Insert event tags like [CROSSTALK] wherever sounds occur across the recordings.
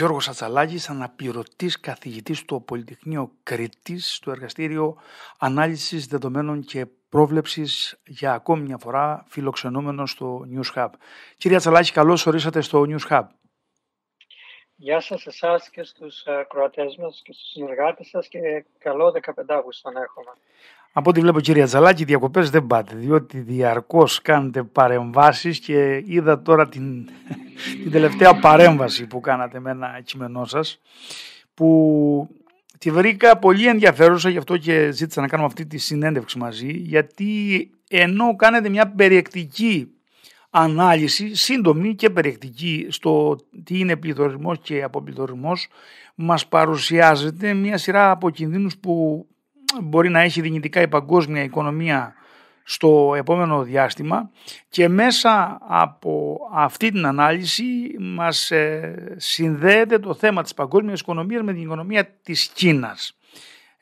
Γιώργος Ατσαλάκης, αναπληρωτής καθηγητής στο Πολυτεχνείο Κρήτης, στο εργαστήριο ανάλυσης δεδομένων και πρόβλεψης για ακόμη μια φορά φιλοξενούμενος στο News Hub. Κύριε Ατσαλάκη, καλώς ορίσατε στο News Hub. Γεια σας εσάς και στους ε, κροατές μας και στους συνεργάτες σας και καλό 15 Αύγουστο να έχουμε. Από ό,τι βλέπω κύριε Τζαλάκη, διακοπές δεν πάτε, διότι διαρκώς κάνετε παρεμβάσεις και είδα τώρα την, [LAUGHS] την τελευταία παρέμβαση που κάνατε με ένα κείμενό σας, που τη βρήκα πολύ ενδιαφέρουσα, γι' αυτό και ζήτησα να κάνουμε αυτή τη συνέντευξη μαζί, γιατί ενώ κάνετε μια περιεκτική ανάλυση, σύντομη και περιεκτική στο τι είναι πληθωρισμός και αποπληθωρισμός, μας παρουσιάζεται μια σειρά από κινδύνους που μπορεί να έχει δυνητικά η παγκόσμια οικονομία στο επόμενο διάστημα και μέσα από αυτή την ανάλυση μας ε, συνδέεται το θέμα της παγκόσμιας οικονομίας με την οικονομία της Κίνας.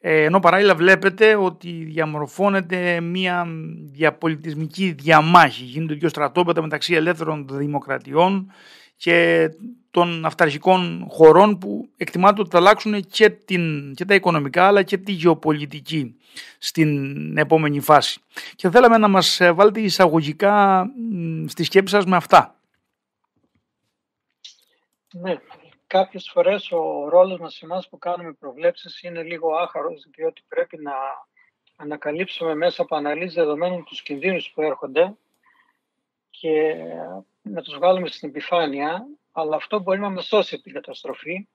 Ε, ενώ παράλληλα βλέπετε ότι διαμορφώνεται μια διαπολιτισμική διαμάχη, γίνεται και στρατόπεδα μεταξύ ελεύθερων δημοκρατιών και των αυταρχικών χωρών που εκτιμάται ότι θα αλλάξουν και, την, και τα οικονομικά αλλά και τη γεωπολιτική στην επόμενη φάση. Και θέλαμε να μας βάλετε εισαγωγικά στη σκέψη σας με αυτά. Ναι, κάποιες φορές ο ρόλος μας εμάς που κάνουμε προβλέψεις είναι λίγο άχαρος διότι πρέπει να ανακαλύψουμε μέσα από αναλύσεις δεδομένων τους κινδύνους που έρχονται και να τους βγάλουμε στην επιφάνεια αλλά αυτό μπορεί να μας σώσει από την καταστροφή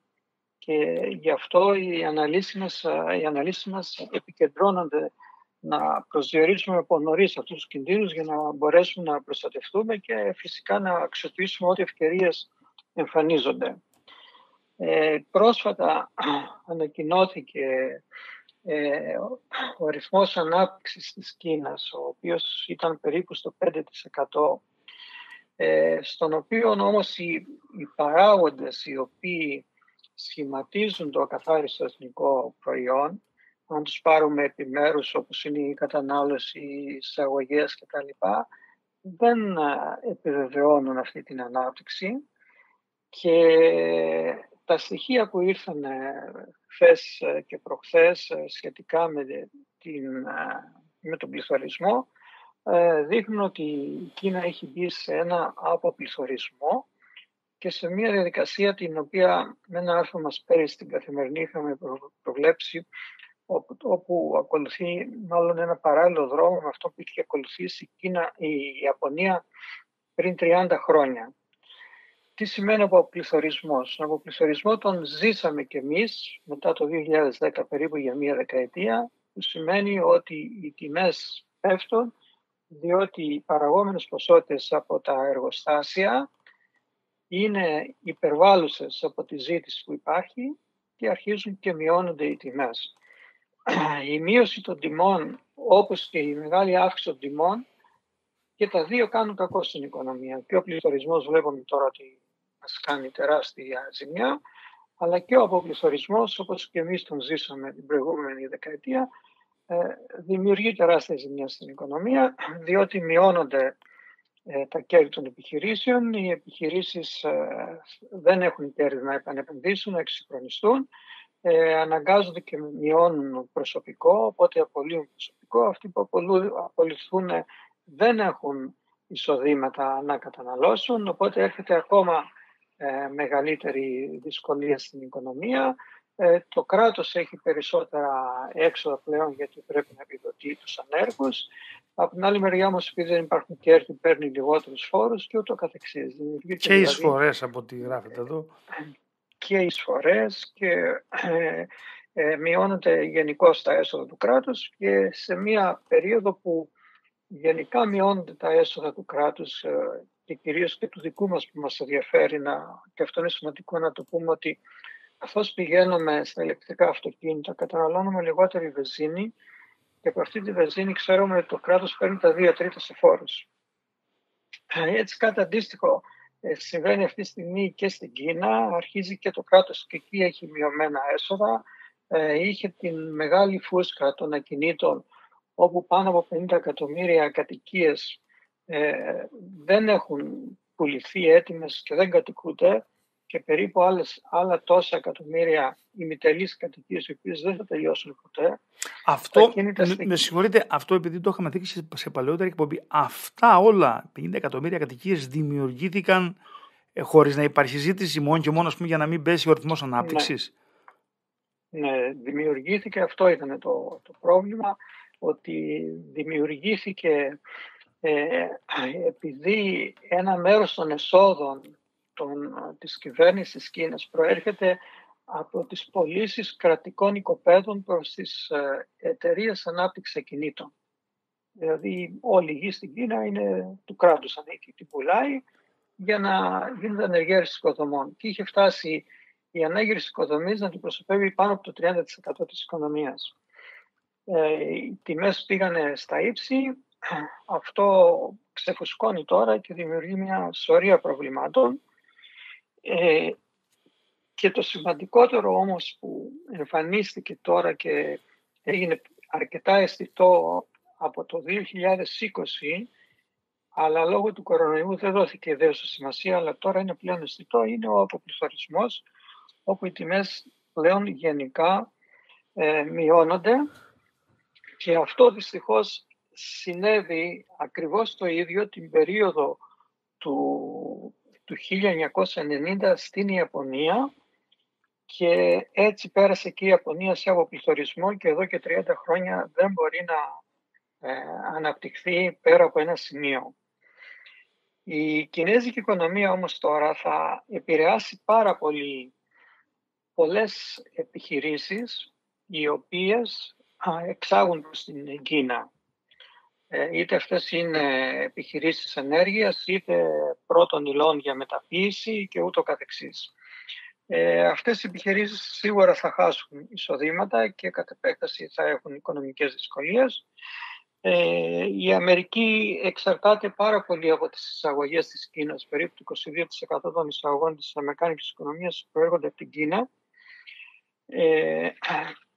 και γι' αυτό οι αναλύσεις μας, οι αναλύσεις μας επικεντρώνονται να προσδιορίσουμε από νωρίς αυτούς τους κινδύνους για να μπορέσουμε να προστατευτούμε και φυσικά να αξιοποιήσουμε ό,τι ευκαιρίες εμφανίζονται. Ε, πρόσφατα ανακοινώθηκε ε, ο αριθμός ανάπτυξης της Κίνας, ο οποίος ήταν περίπου στο 5% ε, στον οποίο όμως οι, οι παράγοντες οι οποίοι σχηματίζουν το ακαθάριστο εθνικό προϊόν, αν τους πάρουμε επιμέρους όπως είναι η κατανάλωση, οι εισαγωγές κτλ, δεν επιβεβαιώνουν αυτή την ανάπτυξη. Και τα στοιχεία που ήρθαν χθες και προχθές σχετικά με, την, με τον πληθωρισμό ε, δείχνουν ότι η Κίνα έχει μπει σε ένα αποπληθωρισμό και σε μια διαδικασία την οποία με ένα άρθρο μας πέρυσι στην καθημερινή είχαμε προβλέψει όπου, όπου ακολουθεί μάλλον ένα παράλληλο δρόμο με αυτό που είχε ακολουθήσει η, Κίνα, η Ιαπωνία πριν 30 χρόνια. Τι σημαίνει αποπληθωρισμός; Τον αποπληθωρισμό τον ζήσαμε κι εμείς μετά το 2010 περίπου για μία δεκαετία που σημαίνει ότι οι τιμές πέφτουν διότι οι παραγόμενες ποσότητες από τα εργοστάσια είναι υπερβάλλουσες από τη ζήτηση που υπάρχει και αρχίζουν και μειώνονται οι τιμές. [CLEARS THROAT] Η μείωση των τιμών, όπως και η μεγάλη αύξηση των τιμών, και τα δύο κάνουν κακό στην οικονομία. Και ο πληθωρισμός βλέπουμε τώρα ότι μας κάνει τεράστια ζημιά, αλλά και ο αποπληθωρισμός, όπως και εμείς τον ζήσαμε την προηγούμενη δεκαετία, ε, δημιουργεί τεράστια ζημιά στην οικονομία, διότι μειώνονται ε, τα κέρδη των επιχειρήσεων. Οι επιχειρήσεις ε, δεν έχουν κέρδη να επανεπενδύσουν, να εξυγχρονιστούν. Ε, αναγκάζονται και μειώνουν προσωπικό, οπότε απολύουν προσωπικό. Αυτοί που απολυθούν δεν έχουν εισοδήματα να καταναλώσουν, οπότε έρχεται ακόμα μεγαλύτερη δυσκολία στην οικονομία. Ε, το κράτος έχει περισσότερα έξοδα πλέον γιατί πρέπει να επιδοτεί τους ανέργους. Από την άλλη μεριά όμως επειδή δεν υπάρχουν κέρδη παίρνει λιγότερους φόρους και ούτω καθεξής. Και δηλαδή, εισφορές από ό,τι γράφετε εδώ. Και εισφορές και ε, ε, μειώνονται γενικώ τα έσοδα του κράτους και σε μια περίοδο που γενικά μειώνονται τα έσοδα του κράτους ε, και κυρίως και του δικού μας που μας ενδιαφέρει να, και αυτό είναι σημαντικό να το πούμε ότι καθώς πηγαίνουμε στα ηλεκτρικά αυτοκίνητα, καταναλώνουμε λιγότερη βενζίνη και από αυτή τη βενζίνη ξέρουμε ότι το κράτος παίρνει τα δύο τρίτα σε φόρους. Ε, έτσι κάτι αντίστοιχο ε, συμβαίνει αυτή τη στιγμή και στην Κίνα. Αρχίζει και το κράτος και εκεί έχει μειωμένα έσοδα. Ε, είχε την μεγάλη φούσκα των ακινήτων όπου πάνω από 50 εκατομμύρια κατοικίες δεν έχουν πουληθεί έτοιμες και δεν κατοικούνται και περίπου άλλες, άλλα τόσα εκατομμύρια ημιτελείς κατοικίες οι οποίες δεν θα τελειώσουν ποτέ. Αυτό, με, με συγχωρείτε, αυτό επειδή το είχαμε δείξει σε παλαιότερη εκπομπή, αυτά όλα, 50 εκατομμύρια κατοικίες δημιουργήθηκαν ε, χωρίς να υπάρχει ζήτηση μόνο και μόνο πούμε, για να μην πέσει ο ρυθμός ναι. ανάπτυξης. Ναι, ναι δημιουργήθηκε, αυτό ήταν το, το πρόβλημα, ότι δημιουργήθηκε ε, επειδή ένα μέρος των εσόδων των, της κυβέρνησης Κίνας προέρχεται από τις πωλήσεις κρατικών οικοπαίδων προς τις ε, εταιρείες ανάπτυξης ακινήτων. Δηλαδή όλη η γη στην Κίνα είναι του κράτους ανήκει, την πουλάει για να γίνεται ανεργέρηση οικοδομών. Και είχε φτάσει η ανέγερση οικοδομής να την προσωπεύει πάνω από το 30% της οικονομίας. Ε, οι τιμές πήγανε στα ύψη, αυτό ξεφουσκώνει τώρα και δημιουργεί μια σωρία προβλημάτων. Ε, και το σημαντικότερο όμως που εμφανίστηκε τώρα και έγινε αρκετά αισθητό από το 2020, αλλά λόγω του κορονοϊού δεν δόθηκε ιδέως σημασία, αλλά τώρα είναι πλέον αισθητό, είναι ο αποπληθωρισμός, όπου οι τιμές πλέον γενικά ε, μειώνονται. Και αυτό δυστυχώς συνέβη ακριβώς το ίδιο την περίοδο του, του 1990 στην Ιαπωνία και έτσι πέρασε και η Ιαπωνία σε αποπληθωρισμό και εδώ και 30 χρόνια δεν μπορεί να ε, αναπτυχθεί πέρα από ένα σημείο. Η κινέζικη οικονομία όμως τώρα θα επηρεάσει πάρα πολύ πολλές επιχειρήσεις οι οποίες εξάγουν προς την Κίνα. Ε, είτε αυτές είναι επιχειρήσεις ενέργειας, είτε πρώτων υλών για μεταποίηση και ούτω καθεξής. Ε, αυτές οι επιχειρήσεις σίγουρα θα χάσουν εισοδήματα και κατ' επέκταση θα έχουν οικονομικές δυσκολίες. Ε, η Αμερική εξαρτάται πάρα πολύ από τις εισαγωγές της Κίνας. Περίπου το 22% των εισαγωγών της Αμερικάνικης οικονομίας προέρχονται από την Κίνα. Ε,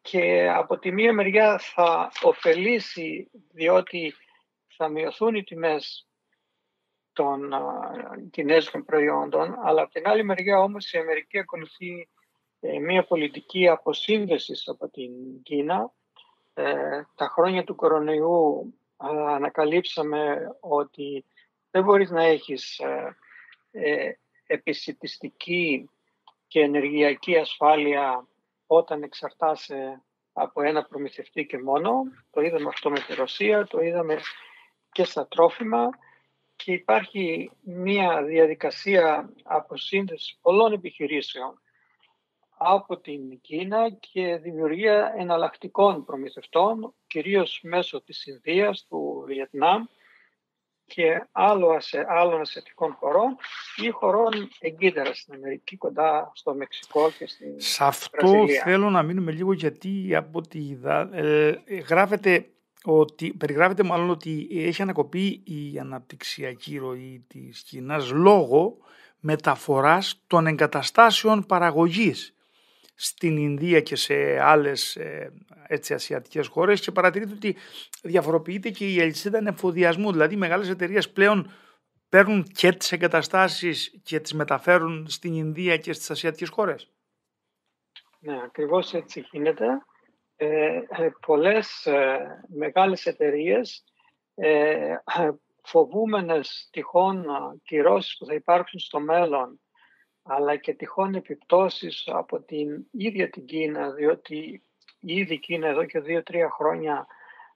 και από τη μία μεριά θα ωφελήσει διότι θα μειωθούν οι τιμές των κινέζικων προϊόντων, αλλά από την άλλη μεριά όμως η Αμερική ακολουθεί ε, μια πολιτική αποσύνδεσης από την Κίνα. Ε, τα χρόνια του κορονοϊού ανακαλύψαμε ότι δεν μπορείς να έχεις ε, επισητιστική και ενεργειακή ασφάλεια όταν εξαρτάσαι από ένα προμηθευτή και μόνο. Το είδαμε αυτό με τη Ρωσία, το είδαμε και στα τρόφιμα και υπάρχει μια διαδικασία αποσύνδεσης πολλών επιχειρήσεων από την Κίνα και δημιουργία εναλλακτικών προμηθευτών, κυρίως μέσω της Ινδίας, του Βιετνάμ και άλλο άλλων ασιατικών χωρών ή χωρών εγκύτερα στην Αμερική, κοντά στο Μεξικό και στην Σε αυτό θέλω να μείνουμε λίγο γιατί από ό,τι είδα ε, γράφεται ότι, περιγράφεται μάλλον ότι έχει ανακοπεί η αναπτυξιακή ροή της Κίνας λόγω μεταφοράς των εγκαταστάσεων παραγωγής στην Ινδία και σε άλλες ε, έτσι, ασιατικές χώρες και παρατηρείται ότι διαφοροποιείται και η αλυσίδα εφοδιασμού. Δηλαδή μεγάλες εταιρείες πλέον παίρνουν και τις εγκαταστάσεις και τις μεταφέρουν στην Ινδία και στις ασιατικές χώρες. Ναι, ακριβώς έτσι γίνεται. Ε, ε, πολλές ε, μεγάλες εταιρείες ε, φοβούμενες τυχόν κυρώσεις που θα υπάρξουν στο μέλλον αλλά και τυχόν επιπτώσεις από την ίδια την Κίνα διότι ήδη η Κίνα εδώ και δύο-τρία χρόνια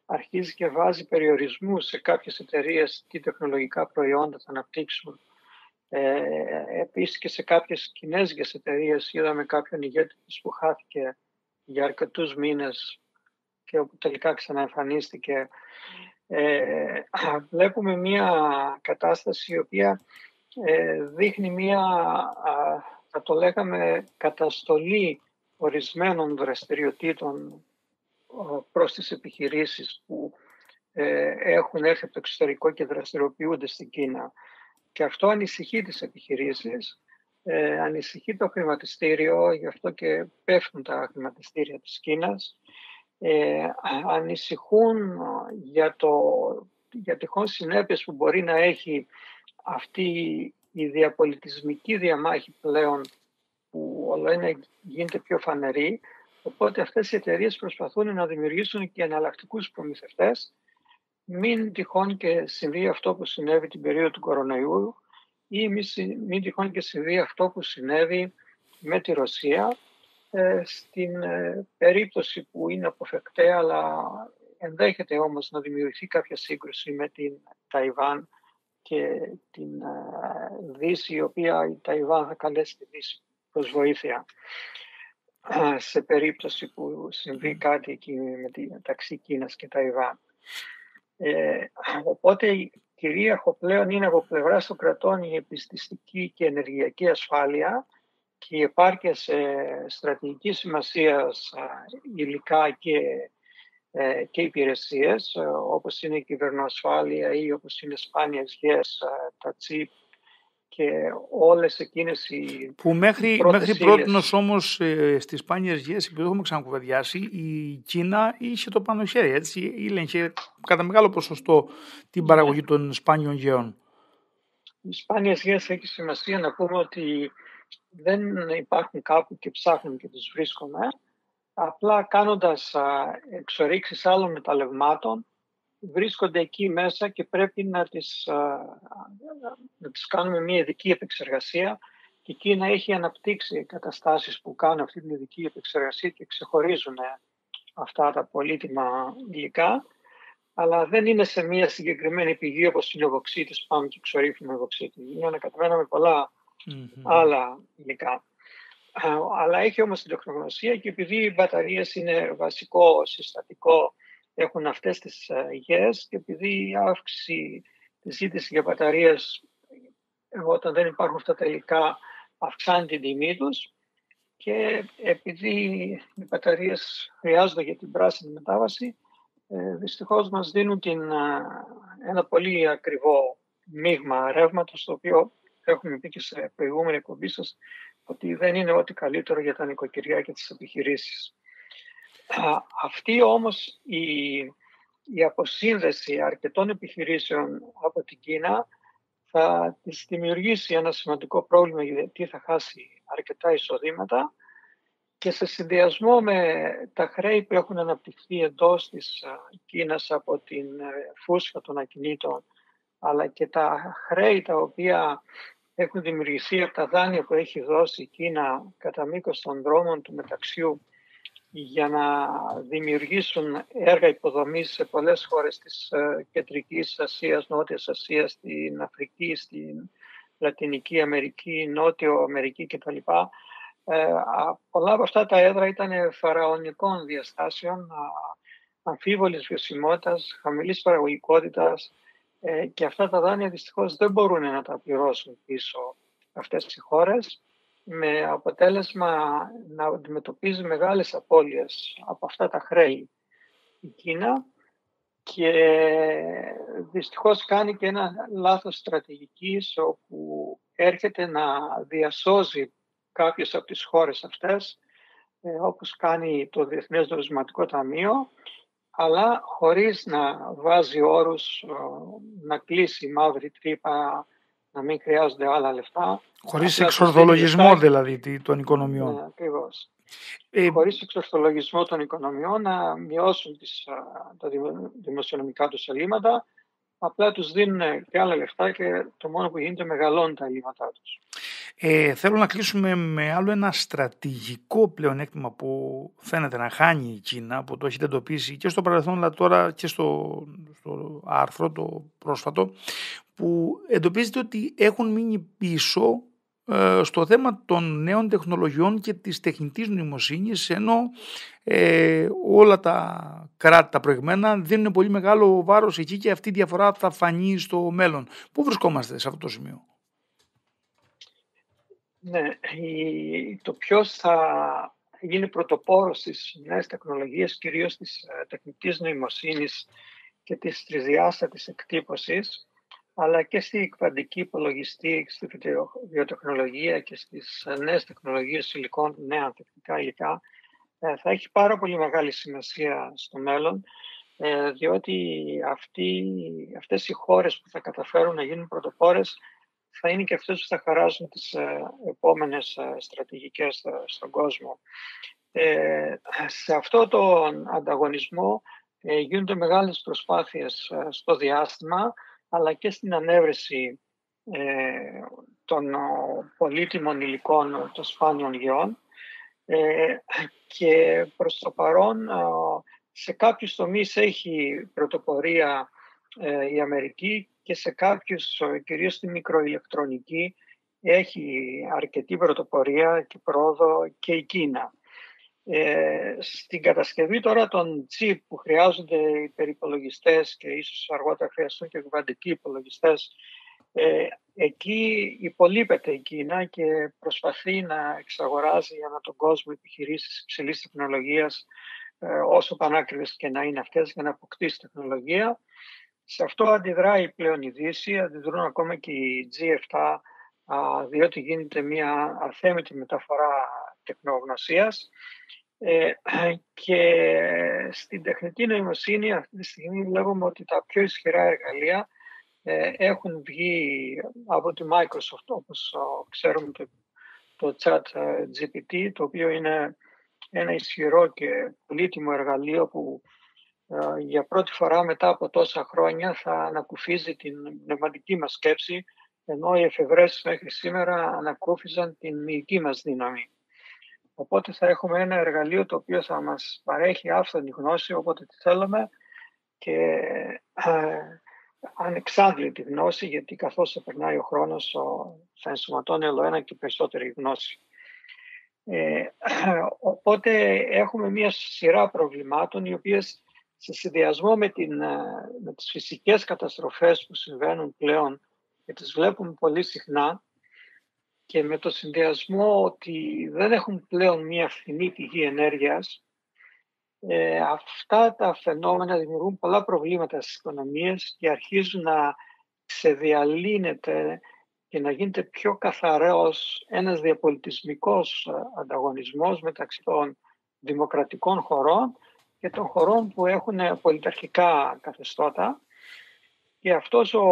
αρχίζει και βάζει περιορισμούς σε κάποιες εταιρείες τι τεχνολογικά προϊόντα θα αναπτύξουν. Ε, επίσης και σε κάποιες κινέζικες εταιρείες είδαμε κάποιον ηγέτη που χάθηκε για αρκετούς μήνες και όπου τελικά ξαναεμφανίστηκε. Ε, βλέπουμε μια κατάσταση η οποία ε, δείχνει μια, θα το λέγαμε, καταστολή ορισμένων δραστηριοτήτων προς τις επιχειρήσεις που ε, έχουν έρθει από το εξωτερικό και δραστηριοποιούνται στην Κίνα. Και αυτό ανησυχεί τις επιχειρήσεις ε, ανησυχεί το χρηματιστήριο, γι' αυτό και πέφτουν τα χρηματιστήρια της Κίνας. Ε, ανησυχούν για, το, για τυχόν συνέπειες που μπορεί να έχει αυτή η διαπολιτισμική διαμάχη πλέον όλο ένα γίνεται πιο φανερή. Οπότε αυτές οι εταιρείες προσπαθούν να δημιουργήσουν και εναλλακτικούς προμηθευτές. Μην τυχόν και συμβεί αυτό που συνέβη την περίοδο του κορονοϊού ή μην τυχόν και συμβεί αυτό που συνέβη με τη Ρωσία ε, στην ε, περίπτωση που είναι αποφεκτέ αλλά ενδέχεται όμως να δημιουργηθεί κάποια σύγκρουση με την Ταϊβάν και την ε, Δύση η οποία η Ταϊβάν θα καλέσει τη Δύση προς βοήθεια σε περίπτωση που συμβεί κάτι εκεί μεταξύ Κίνας και Ταϊβάν. Ε, οπότε κυρίαρχο πλέον είναι από πλευράς των κρατών η επιστηστική και ενεργειακή ασφάλεια και η επάρκεια σε στρατηγική σημασία υλικά και, ε, και υπηρεσίες όπως είναι η κυβερνοασφάλεια ή όπως είναι σπάνιες γιές, τα τσίπ και όλες εκείνες οι Που μέχρι, μέχρι πρώτη όμως ε, στις σπάνιες γιές, επειδή έχουμε ξανακουβεδιάσει, η Κίνα είχε το πάνω χέρι, έτσι, ήλεγχε κατά μεγάλο ποσοστό την παραγωγή των σπάνιων γεών. Οι σπάνιες γιές έχει σημασία να πούμε ότι δεν υπάρχουν κάπου και ψάχνουν και τους βρίσκουμε. Απλά κάνοντας εξορίξεις άλλων μεταλλευμάτων, βρίσκονται εκεί μέσα και πρέπει να τις, να τις κάνουμε μια ειδική επεξεργασία και εκεί να έχει αναπτύξει καταστάσεις που κάνουν αυτή την ειδική επεξεργασία και ξεχωρίζουν αυτά τα πολύτιμα υλικά αλλά δεν είναι σε μια συγκεκριμένη πηγή όπως είναι ο βοξίτης, πάμε και ξορύφουμε βοξίτη. Είναι ανακατεμένα με πολλά άλλα υλικά. Αλλά έχει όμως την τεχνογνωσία και επειδή οι μπαταρίες είναι βασικό συστατικό έχουν αυτές τις ε, υγιές και επειδή η αύξηση της ζήτηση για μπαταρίες όταν δεν υπάρχουν αυτά τα υλικά αυξάνει την τιμή τους και επειδή οι μπαταρίες χρειάζονται για την πράσινη μετάβαση ε, δυστυχώς μας δίνουν την, ε, ένα πολύ ακριβό μείγμα ρεύματος το οποίο έχουμε πει και σε προηγούμενη εκπομπή σας ότι δεν είναι ό,τι καλύτερο για τα νοικοκυριά και τις επιχειρήσεις. Αυτή όμως η, η αποσύνδεση αρκετών επιχειρήσεων από την Κίνα θα της δημιουργήσει ένα σημαντικό πρόβλημα γιατί θα χάσει αρκετά εισοδήματα και σε συνδυασμό με τα χρέη που έχουν αναπτυχθεί εντός της Κίνας από την ε, φούσκα των ακινήτων αλλά και τα χρέη τα οποία έχουν δημιουργηθεί από τα δάνεια που έχει δώσει η Κίνα κατά μήκος των δρόμων του μεταξιού για να δημιουργήσουν έργα υποδομής σε πολλές χώρες της ε, Κεντρικής Ασίας, Νότιας Ασίας, στην Αφρική, στην Λατινική Αμερική, Νότιο Αμερική κτλ. Ε, πολλά από αυτά τα έδρα ήταν φαραωνικών διαστάσεων, αμφίβολης βιωσιμότητας, χαμηλής παραγωγικότητας ε, και αυτά τα δάνεια δυστυχώς δεν μπορούν να τα πληρώσουν πίσω αυτές οι χώρες με αποτέλεσμα να αντιμετωπίζει μεγάλες απώλειες από αυτά τα χρέη η Κίνα και δυστυχώς κάνει και ένα λάθος στρατηγικής όπου έρχεται να διασώζει κάποιες από τις χώρες αυτές ε, όπως κάνει το Διεθνές Νομισματικό Ταμείο αλλά χωρίς να βάζει όρους να κλείσει η μαύρη τρύπα να μην χρειάζονται άλλα λεφτά. Χωρίς εξορθολογισμό δηλαδή των οικονομιών. Ναι, ακριβώς. Ε, Χωρίς εξορθολογισμό των οικονομιών να μειώσουν τις, τα δημοσιονομικά τους ελλείμματα, απλά τους δίνουν και άλλα λεφτά και το μόνο που γίνεται μεγαλώνει τα ελλείμματά τους. Ε, θέλω να κλείσουμε με άλλο ένα στρατηγικό πλεονέκτημα που φαίνεται να χάνει η Κίνα, που το έχετε εντοπίσει και στο παρελθόν, αλλά τώρα και στο, στο άρθρο το πρόσφατο, που εντοπίζεται ότι έχουν μείνει πίσω ε, στο θέμα των νέων τεχνολογιών και της τεχνητής νοημοσύνης ενώ ε, όλα τα κράτη τα προηγμένα δίνουν πολύ μεγάλο βάρος εκεί και αυτή η διαφορά θα φανεί στο μέλλον. Πού βρισκόμαστε σε αυτό το σημείο; Ναι, το ποιος θα γίνει πρωτοπόρος στις νέες τεχνολογίες, κυρίως της ε, τεχνητής νοημοσύνης και της τρισδιάστατης εκτύπωσης, αλλά και στη κβαντική υπολογιστή, στη βιοτεχνολογία και στις νέες τεχνολογίες υλικών, νέα τεχνικά υλικά, ε, θα έχει πάρα πολύ μεγάλη σημασία στο μέλλον, ε, διότι αυτοί, αυτές οι χώρες που θα καταφέρουν να γίνουν πρωτοπόρες θα είναι και αυτές που θα χαράζουν τις επόμενες στρατηγικές στον κόσμο. σε αυτό τον ανταγωνισμό γίνονται μεγάλες προσπάθειες στο διάστημα αλλά και στην ανέβρεση των πολύτιμων υλικών των σπάνιων γεών και προς το παρόν σε κάποιους τομείς έχει πρωτοπορία ε, η Αμερική και σε κάποιους, κυρίως στη μικροηλεκτρονική, έχει αρκετή πρωτοπορία και πρόοδο και η Κίνα. Ε, στην κατασκευή τώρα των chip που χρειάζονται οι περιπολογιστές και ίσως αργότερα χρειαστούν και κουβαντικοί υπολογιστές, ε, εκεί υπολείπεται η Κίνα και προσπαθεί να εξαγοράζει ανά τον κόσμο επιχειρήσεις υψηλής τεχνολογίας ε, όσο πανάκριβες και να είναι αυτές για να αποκτήσει τεχνολογία. Σε αυτό αντιδράει πλέον η Δύση, αντιδρούν ακόμα και οι G7 διότι γίνεται μια αθέμητη μεταφορά τεχνογνωσίας ε, και στην τεχνητή νοημοσύνη αυτή τη στιγμή βλέπουμε ότι τα πιο ισχυρά εργαλεία ε, έχουν βγει από τη Microsoft όπως ξέρουμε το, το chat GPT το οποίο είναι ένα ισχυρό και πολύτιμο εργαλείο που ε, για πρώτη φορά μετά από τόσα χρόνια θα ανακουφίζει την πνευματική μας σκέψη ενώ οι εφευρέσεις μέχρι σήμερα ανακούφιζαν την μυϊκή μας δύναμη. Οπότε θα έχουμε ένα εργαλείο το οποίο θα μας παρέχει άφθονη γνώση όποτε τη θέλουμε και ε, ανεξάντλητη γνώση γιατί καθώς θα περνάει ο χρόνος θα ενσωματώνει όλο ένα και περισσότερη γνώση. Ε, οπότε έχουμε μια σειρά προβλημάτων οι οποίες σε συνδυασμό με, την, ε, με τις φυσικές καταστροφές που συμβαίνουν πλέον και τις βλέπουμε πολύ συχνά και με το συνδυασμό ότι δεν έχουν πλέον μια φθηνή πηγή ενέργειας ε, αυτά τα φαινόμενα δημιουργούν πολλά προβλήματα στις οικονομίες και αρχίζουν να ξεδιαλύνεται και να γίνεται πιο καθαρός ένας διαπολιτισμικός ε, ανταγωνισμός μεταξύ των δημοκρατικών χωρών και των χωρών που έχουν πολιταρχικά καθεστώτα. Και αυτός ο,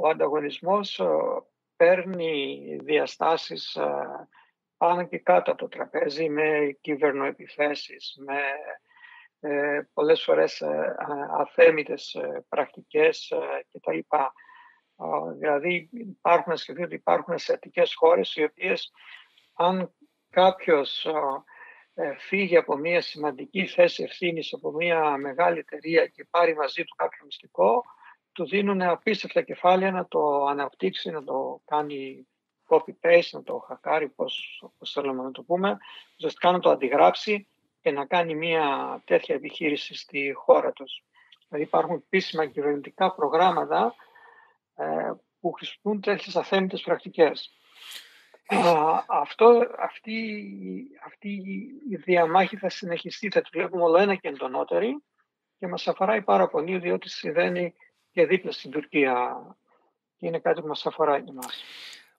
ο ανταγωνισμός ε, παίρνει διαστάσεις ε, πάνω και κάτω από το τραπέζι με κυβερνοεπιθέσεις, με ε, πολλές φορές ε, αθέμητες πρακτικές κτλ. Δηλαδή υπάρχουν να σκεφτεί ότι υπάρχουν ασιατικές χώρες οι οποίες αν κάποιος ε, φύγει από μια σημαντική θέση ευθύνης από μια μεγάλη εταιρεία και πάρει μαζί του κάποιο μυστικό, του δίνουν απίστευτα κεφάλαια να το αναπτύξει, να το κάνει copy-paste, να το χακάρει, πώς, πώς θέλουμε να το πούμε, ουσιαστικά να το αντιγράψει και να κάνει μια τέτοια επιχείρηση στη χώρα τους. Δηλαδή υπάρχουν επίσημα κυβερνητικά προγράμματα ε, που χρησιμοποιούν τέτοιες αθέμητες πρακτικές. αυτό, αυτή, αυτή η διαμάχη θα συνεχιστεί, θα τη βλέπουμε όλο ένα και εντονότερη και μας αφορά πάρα πολύ διότι συμβαίνει και δίπλα στην Τουρκία και είναι κάτι που μας αφορά και εμάς.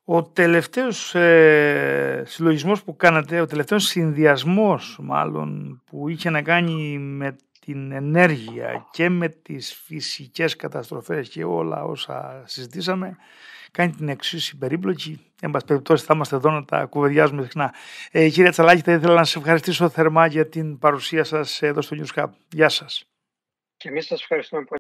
Ο τελευταίος ε, συλλογισμός που κάνατε, ο τελευταίος συνδυασμός μάλλον που είχε να κάνει με την ενέργεια και με τις φυσικές καταστροφές και όλα όσα συζητήσαμε κάνει την εξής περίπλοκη. Εν πάση περιπτώσει, θα είμαστε εδώ να τα κουβεντιάζουμε συχνά. Ε, κύριε Τσαλάκη, θα ήθελα να σα ευχαριστήσω θερμά για την παρουσία σας εδώ στο News Hub. Γεια σας. Και εμείς σας ευχαριστούμε πολύ.